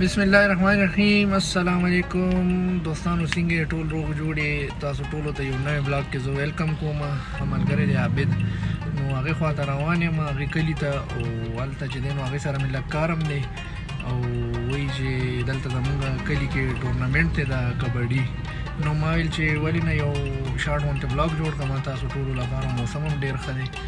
بسم الله الرحمن الرحیم السلام علیکم دوستانو څنګه ټول روغ جوړې تاسو ټول ته یو نوې بلاګ کې زه ویلکم کوم عملګری دی عابد نو هغه خوا ته روان یم هغه کلی ته او هلته چې دی نو هغه سره مې لږ کارم دی او وایي چې دلته زموږ کلی کې ټورنمنټ دی د کبډي نو ما ویل چې ولې نه یو شارټ غونټه بلاګ جوړ کړم تاسو ټولو لپاره موسم هم ډېر ښه دی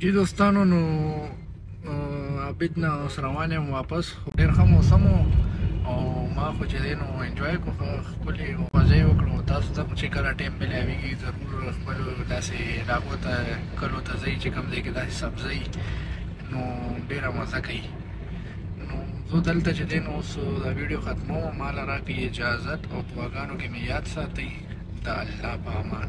جی دوستانو نو عابد نه اوس روان یم واپس ډېر ښه موسم او ما خو چې دی نو انجوای کو ښکلې مزه یې وکړو تاسو ته چې کله ټایم میلاویږي ضرور خپلو داسې علاقو ته کلو ته ځئ چې کوم ځای کې داسې سبزۍ نو ډیره مزه کوي نو زه دلته چې دی نو اوس دا ویډیو ختموم ما له راکړي اجازت او دعاګانو کې مې یاد ساتئ د الله په امان